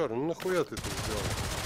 Лошара, ну нахуя ты это сделал?